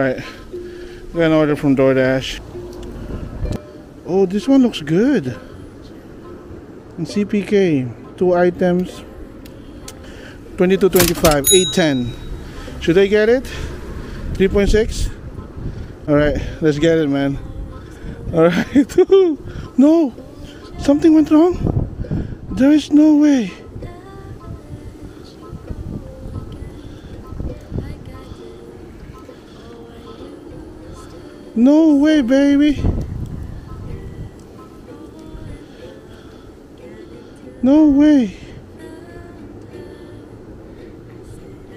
Alright, got an order from DoorDash. Oh, this one looks good. CPK, two items, 22.25, 810. Should I get it? 3.6? Alright, let's get it, man. Alright. no! Something went wrong? There is no way. No way, baby. No way.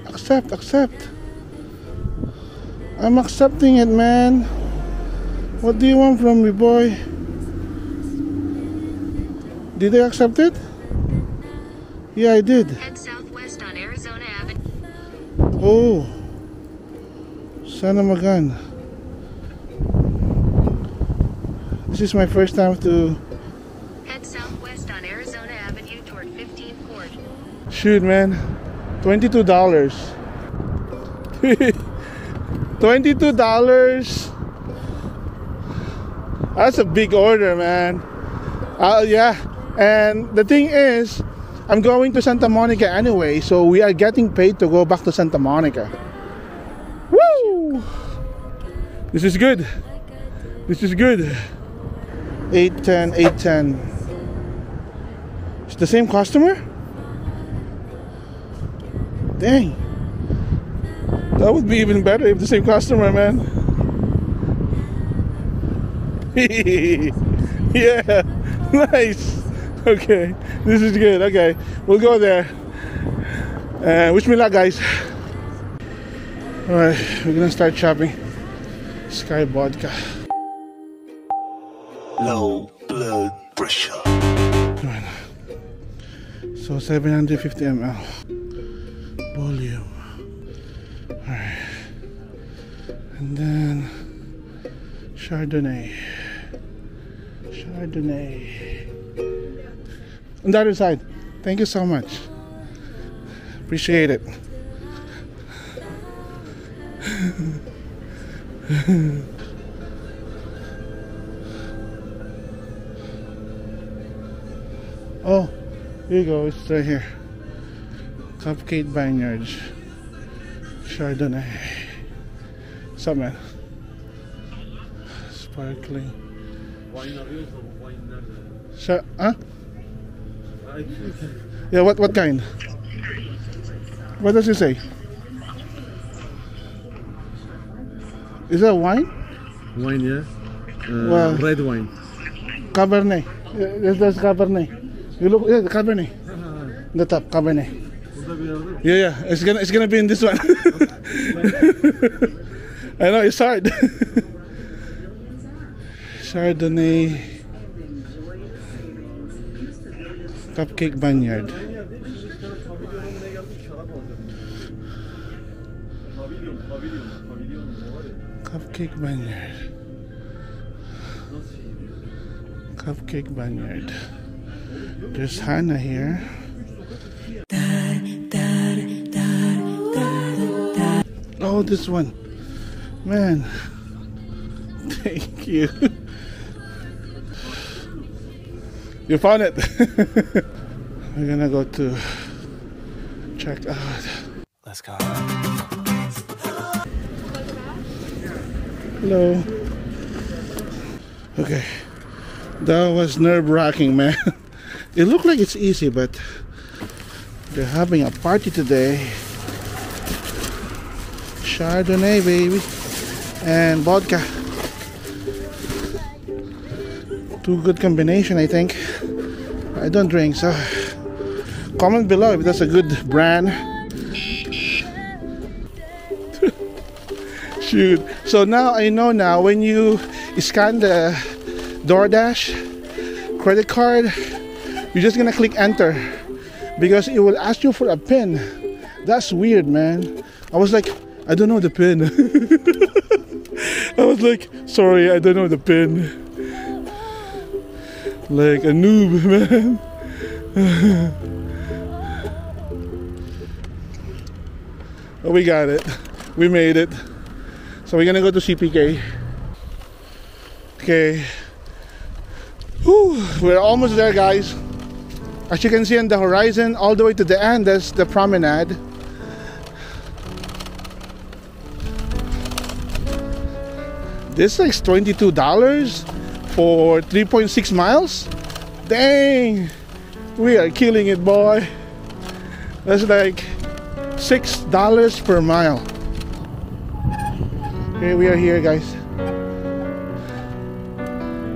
Accept, accept. I'm accepting it, man. What do you want from me, boy? Did they accept it? Yeah, I did. Head southwest on Arizona Avenue. Oh. Sana magan. This is my first time to Head southwest on Arizona Avenue toward 15 Court. shoot, man. Twenty-two dollars. Twenty-two dollars. That's a big order, man. Uh, yeah, and the thing is, I'm going to Santa Monica anyway, so we are getting paid to go back to Santa Monica. Woo! This is good. This is good. 810, 810. It's the same customer? Dang. That would be even better if the same customer, man. yeah. Nice. Okay. This is good. Okay. We'll go there. Uh, wish me luck, guys. Alright. We're gonna start shopping. Skyy Vodka. Low blood pressure. So 750 ml volume. Alright. And then Chardonnay. Chardonnay. On the other side. Thank you so much. Appreciate it. Oh, here you go. It's right here. Cupcake Vineyards. Chardonnay. What's up, man? Sparkling. Wine arıyorsa bu wine huh? Yeah, what, what kind? What does it say? Is that wine? wine yeah. Uh, Well- red wine. Cabernet. That's Cabernet. You look, yeah, the Cabernet. The top, Cabernet. Yeah, yeah. It's gonna it's gonna be in this one. I know it's hard. Chardonnay Cupcake Vineyard. Cupcake Vineyard. Cupcake Vineyard. There's Hannah here. Oh, this one. Man. Thank you. You found it. We're gonna go to check out. Let's go. Hello. Okay. That was nerve wracking, man. It looked like it's easy, but they're having a party today. Chardonnay, baby. And vodka. Two good combination, I think. I don't drink, so comment below if that's a good brand. Shoot. So now I know now when you scan the DoorDash credit card, you're just gonna click enter because it will ask you for a pin. That's weird, man. I was like, I don't know the pin. I was like, sorry, I don't know the pin. Like a noob, man. But we got it. We made it. So we're gonna go to CPK. Okay. Whew, we're almost there, guys. As you can see on the horizon, all the way to the end, that's the promenade. This is $22 for 3.6 miles. Dang, we are killing it, boy. That's like $6 per mile. Okay, we are here, guys.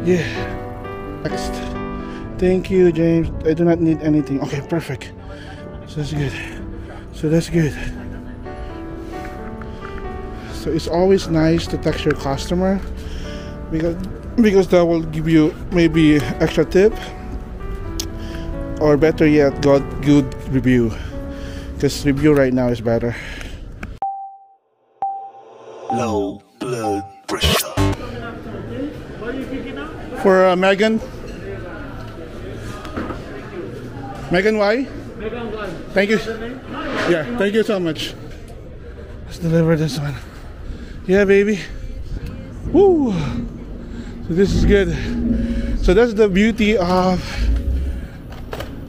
Yeah. Next. Thank you, James. I do not need anything. Okay, perfect. So that's good. So that's good. So it's always nice to text your customer because because that will give you maybe extra tip or better yet, got good review. Because review right now is better. Low blood pressure. For uh, Megan. Megan, why? Thank you. Yeah, thank you so much. Let's deliver this one. Yeah, baby. Woo! So this is good. So that's the beauty of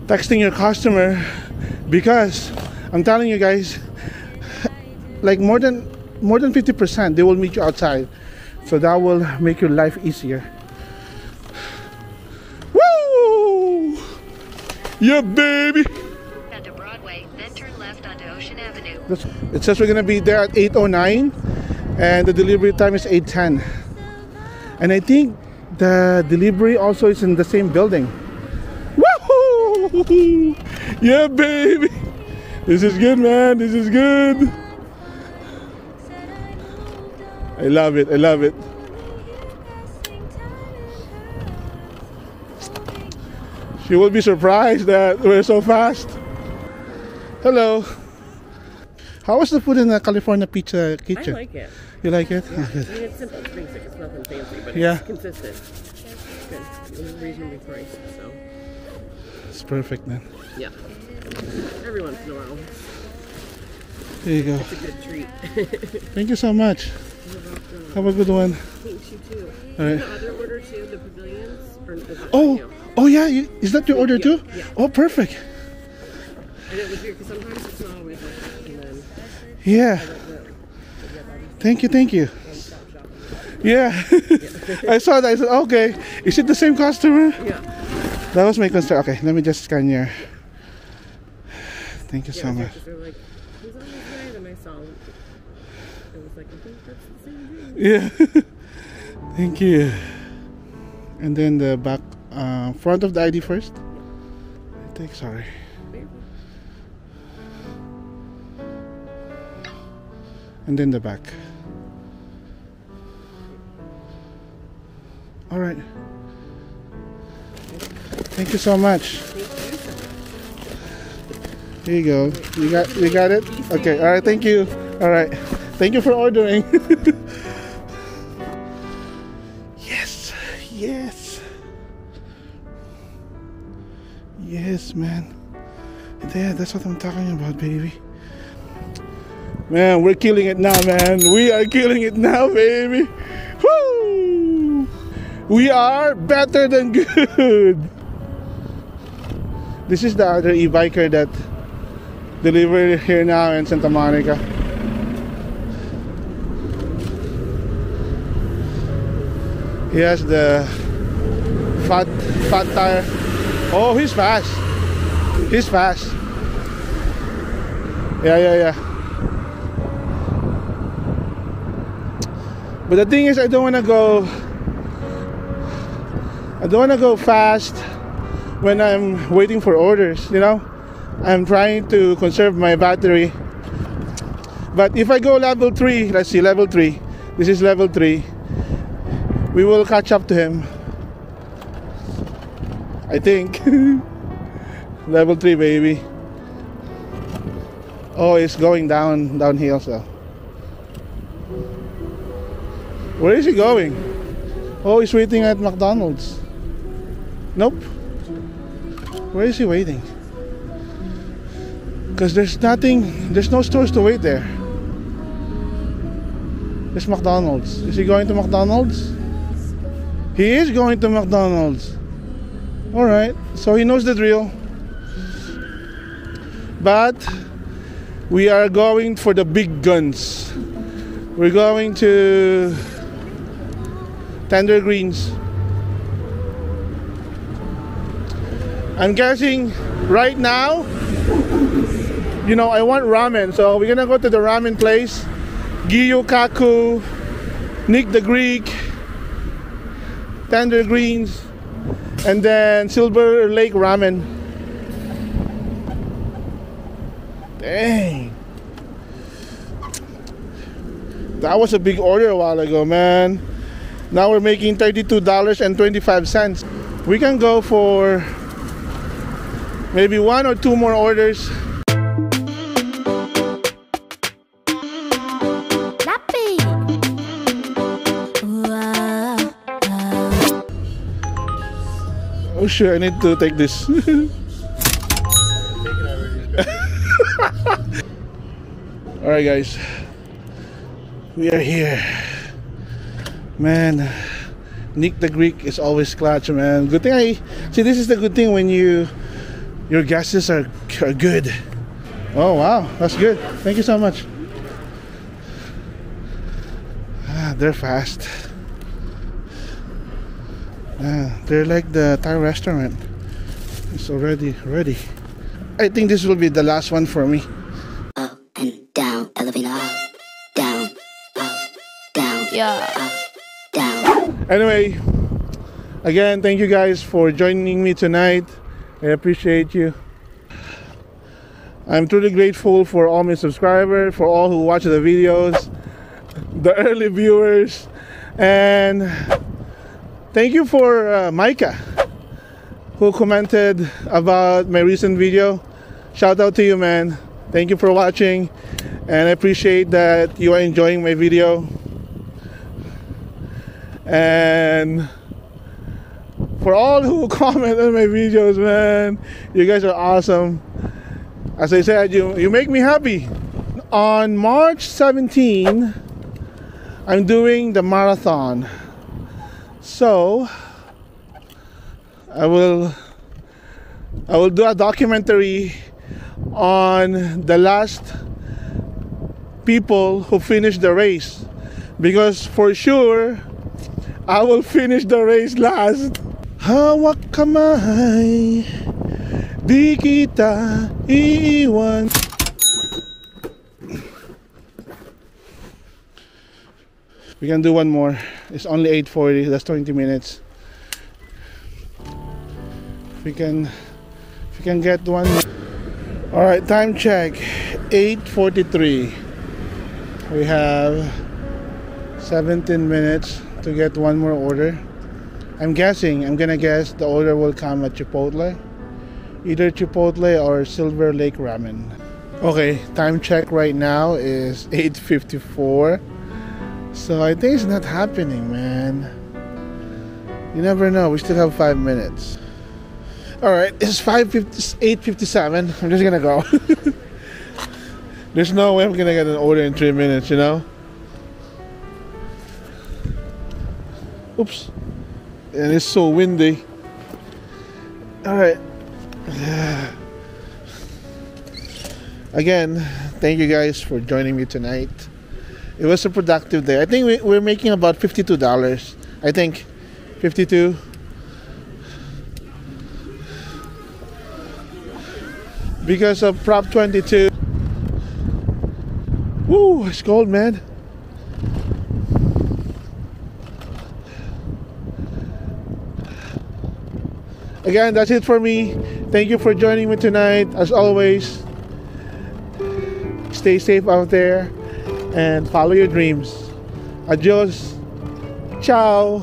texting your customer because I'm telling you guys, like more than more than 50% they will meet you outside. So that will make your life easier. Yeah, baby. Onto Broadway, then turn left onto Ocean Avenue. It says we're gonna be there at 8:09, and the delivery time is 8:10. And I think the delivery also is in the same building. Woohoo! Yeah, baby. This is good, man. This is good. I love it. I love it. She will be surprised that we're so fast. Hello. How was the food in the California Pizza Kitchen? I like it. You like it? I mean, it's simple, it's basic, it's nothing fancy, but Yeah. it's consistent. It's good. It was reasonably priced, so It's perfect then. yeah. Every once in a while, There you go. it's a good treat. Thank you so much. Have a good one. Thanks you too. All right. The other order too, the pavilions, or Oh, you? Oh yeah. You, is that your order Yeah, too? yeah. Oh, perfect. And it was weird because sometimes it's not always like that, and then Yeah. Thank you. Thank you. Yeah. I saw that. I said, okay. Is it the same customer? yeah. That was my concern. Okay, let me just scan your. Thank you Yeah, so much. weird 'cause like, who's on this guy? And I saw it was like, I think that's the same thing. Yeah. Thank you. And then the back, uh, front of the ID first. I think. Sorry. And then the back. All right. Thank you so much. Here you go. You got you got it? Okay. All right. Thank you. All right. Thank you for ordering. Man. Yeah, that's what I'm talking about, baby. Man, we're killing it now, man. We are killing it now, baby. Woo! We are better than good. This is the other e-biker that delivered here now in Santa Monica. He has the fat fat tire. Oh, he's fast. He's fast. Yeah, yeah, yeah. But the thing is, I don't want to go. I don't want to go fast when I'm waiting for orders. You know, I'm trying to conserve my battery. But if I go level three, let's see, level three. This is level three. We will catch up to him. I think. level three, baby. Oh, it's going down downhill, so. Where is he going? Oh, he's waiting at McDonald's. Nope. Where is he waiting? Because there's nothing, there's no stores to wait there. It's McDonald's. Is he going to McDonald's? He is going to McDonald's. Alright, so he knows the drill. But we are going for the big guns. We're going to Tender Greens. I'm guessing right now, you know, I want ramen, so we're gonna go to the ramen place. Gyu-Kaku, Nick the Greek, Tender Greens, and then Silver Lake Ramen. Dang. That was a big order a while ago, man. Now we're making $32.25. We can go for maybe one or two more orders. Oh shit, I need to take this. Alright guys. We are here. Man, Nick the Greek is always clutch, man. Good thing I see this is the good thing when you your guesses are, are good. Oh wow, that's good. Thank you so much. Ah, they're fast. Ah, they're like the Thai restaurant. It's already ready. I think this will be the last one for me. Yeah. Anyway, again, thank you guys for joining me tonight. I appreciate you. I'm truly grateful for all my subscribers, for all who watch the videos, the early viewers, and thank you for uh, Micah who commented about my recent video. Shout out to you, man. Thank you for watching, and I appreciate that you are enjoying my video. And for all who comment on my videos, man, you guys are awesome. As I said, you you make me happy. On March 17, I'm doing the marathon. So I will I will do a documentary on the last people who finished the race because for sure I will finish the race last. Hawak kamay, di kita iiwan. We can do one more. It's only 8:40. That's 20 minutes. If we can, if we can get one. All right, time check. 8:43. We have 17 minutes to get one more order. I'm guessing, I'm gonna guess the order will come at Chipotle. Either Chipotle or Silver Lake Ramen. Okay, time check right now is 8.54. So I think it's not happening, man. You never know, we still have five minutes. Alright, it's 5.50, 8.57. I'm just gonna go. There's no way I'm gonna get an order in three minutes, you know? Oops. And it's so windy. Alright. Again, thank you guys for joining me tonight. It was a productive day. I think we, we're making about $52. I think 52 because of Prop 22. Woo, it's cold, man. Again, that's it for me. Thank you for joining me tonight. As always, stay safe out there and follow your dreams. Adios. Ciao.